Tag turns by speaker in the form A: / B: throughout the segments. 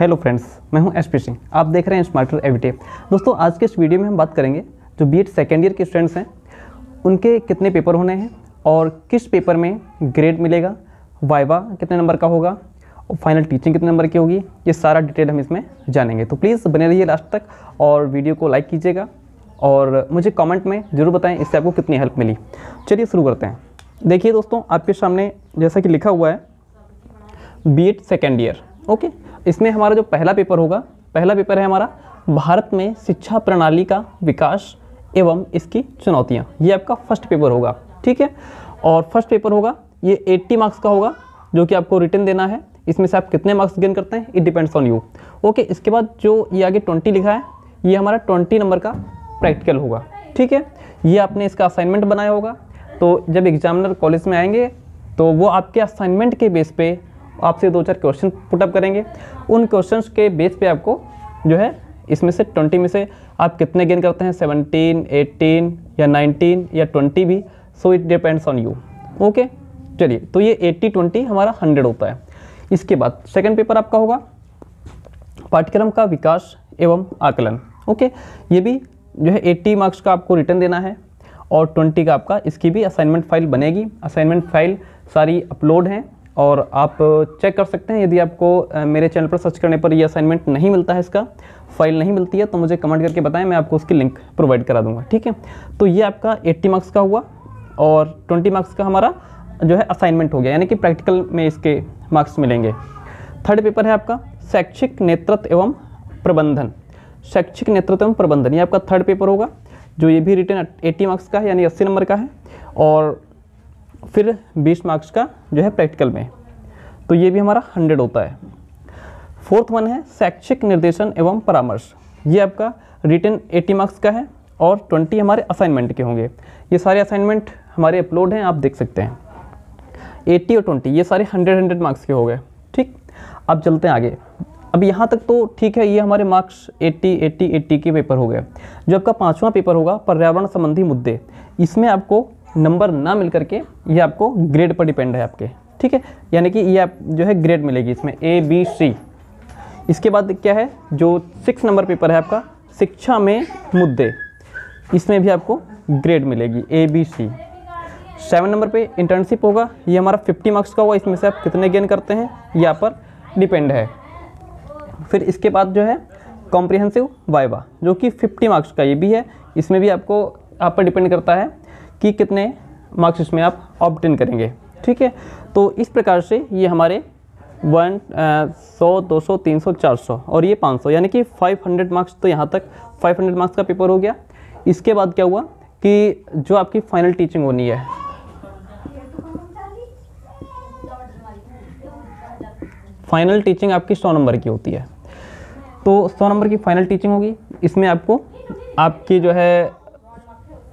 A: Hello friends मैं हूँ S Singh. आप देख रहे हैं स्मार्टर एविटे दोस्तों, आज के इस वीडियो में हम बात करेंगे जो बी एड सेकेंड ईयर के स्टूडेंट्स हैं, उनके कितने पेपर होने हैं और किस पेपर में ग्रेड मिलेगा वाइवा कितने नंबर का होगा और फाइनल टीचिंग कितने नंबर की होगी, ये सारा डिटेल हम इसमें जानेंगे। तो प्लीज़ बने रहिए लास्ट तक और वीडियो को लाइक कीजिएगा और मुझे कमेंट में ज़रूर बताएँ, इससे आपको कितनी हेल्प मिली। चलिए शुरू करते हैं। देखिए दोस्तों, आपके सामने जैसा कि लिखा हुआ है B Ed second year okay? इसमें हमारा जो पहला पेपर होगा, पहला पेपर है हमारा भारत में शिक्षा प्रणाली का विकास एवं इसकी चुनौतियाँ। ये आपका फ़र्स्ट पेपर होगा, ठीक है? और फ़र्स्ट पेपर होगा, ये 80 मार्क्स का होगा, जो कि आपको रिटर्न देना है। इसमें से आप कितने मार्क्स गेन करते हैं? It depends on you okay? इसके बाद जो ये आगे 20 लिखा है, ये हमारा 20 नंबर का प्रैक्टिकल होगा, ठीक है? ये आपने इसका असाइनमेंट बनाया होगा। तो जब एग्जामिनर कॉलेज में आएँगे तो वो आपके असाइनमेंट के बेस पे आपसे दो चार क्वेश्चन पुटअप करेंगे। उन क्वेश्चन के बेस पे आपको जो है इसमें से 20 में से आप कितने गेन करते हैं? 17, 18 या 19 या 20 भी। So it depends on you okay चलिए तो ये 80 20 हमारा 100 होता है। इसके बाद सेकंड पेपर आपका होगा। पाठ्यक्रम का विकास एवं आकलन। ओके ये भी जो है 80 मार्क्स का आपको रिटर्न देना है और 20 का आपका इसकी भी असाइनमेंट फ़ाइल बनेगी। असाइनमेंट फ़ाइल सारी अपलोड हैं। और आप चेक कर सकते हैं। यदि आपको मेरे चैनल पर सर्च करने पर ये असाइनमेंट नहीं मिलता है इसका फ़ाइल नहीं मिलती है तो मुझे कमेंट करके बताएँ, मैं आपको उसकी लिंक प्रोवाइड करा दूँगा, ठीक है? तो ये आपका 80 मार्क्स का हुआ और 20 मार्क्स का हमारा जो है असाइनमेंट हो गया, यानी कि प्रैक्टिकल में इसके मार्क्स मिलेंगे। थर्ड पेपर है आपका, शैक्षिक नेतृत्व एवं प्रबंधन। शैक्षिक नेतृत्व एवं प्रबंधन, ये आपका थर्ड पेपर होगा, जो ये भी रिटर्न एट्टी मार्क्स का है, यानी अस्सी नंबर का है, और फिर 20 मार्क्स का जो है प्रैक्टिकल में। तो ये भी हमारा 100 होता है। फोर्थ वन है शैक्षिक निर्देशन एवं परामर्श। ये आपका रिटर्न 80 मार्क्स का है और 20 हमारे असाइनमेंट के होंगे। ये सारे असाइनमेंट हमारे अपलोड हैं, आप देख सकते हैं। 80 और 20 ये सारे 100 100 मार्क्स के हो गए। ठीक? अब चलते हैं आगे। अब यहाँ तक तो ठीक है, ये हमारे मार्क्स 80 80 80 के पेपर हो गए। जो आपका पाँचवा पेपर होगा, पर्यावरण संबंधी मुद्दे। इसमें आपको नंबर ना मिल करके ये आपको ग्रेड पर डिपेंड है आपके, ठीक है? यानी कि ये आप जो है ग्रेड मिलेगी इसमें ए बी सी इसके बाद क्या है? जो सिक्स नंबर पेपर है आपका, शिक्षा में मुद्दे, इसमें भी आपको ग्रेड मिलेगी A B C seven number पे इंटर्नशिप होगा, ये हमारा फिफ्टी मार्क्स का होगा, इसमें से आप कितने गेन करते हैं, यहाँ पर डिपेंड है। फिर इसके बाद जो है कॉम्प्रिहेंसिव वाइवा, जो कि फिफ्टी मार्क्स का ये भी है, इसमें भी आपको, आप पर डिपेंड करता है कि कितने मार्क्स इसमें आप ऑप्टेन करेंगे, ठीक है? तो इस प्रकार से ये हमारे वन सौ, दो सौ, तीन सौ, चार सौ और ये पाँच सौ, यानी कि फाइव हंड्रेड मार्क्स तो यहाँ तक फाइव हंड्रेड मार्क्स का पेपर हो गया। इसके बाद क्या हुआ कि जो आपकी फाइनल टीचिंग होनी है फाइनल टीचिंग आपकी सौ नंबर की होती है। तो सौ नंबर की फाइनल टीचिंग होगी, इसमें आपको, आपकी जो है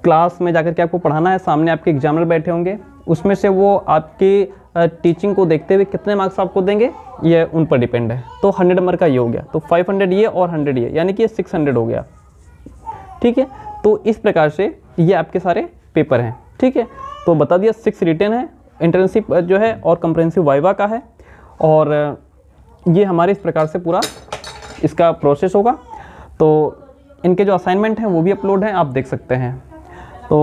A: क्लास में जाकर के आपको पढ़ाना है, सामने आपके एग्जामिनर बैठे होंगे। उसमें से वो आपकी टीचिंग को देखते हुए कितने मार्क्स आपको देंगे, ये उन पर डिपेंड है। तो 100 नंबर का ये हो गया। तो 500 ये और 100 ये, यानी कि ये 600 हो गया। ठीक है? तो इस प्रकार से ये आपके सारे पेपर हैं। ठीक है? तो बता दिया सिक्स रिटर्न है इंटर्नशिप जो है, और कंप्रेंसिव वाइवा का है। और ये हमारे इस प्रकार से पूरा इसका प्रोसेस होगा। तो इनके जो असाइनमेंट हैं, वो भी अपलोड हैं, आप देख सकते हैं। तो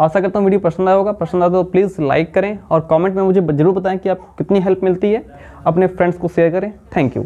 A: आशा करता हूँ वीडियो पसंद आया होगा। पसंद आया तो प्लीज़ लाइक करें और कमेंट में मुझे ज़रूर बताएँ कि आपको कितनी हेल्प मिलती है। अपने फ्रेंड्स को शेयर करें। Thank you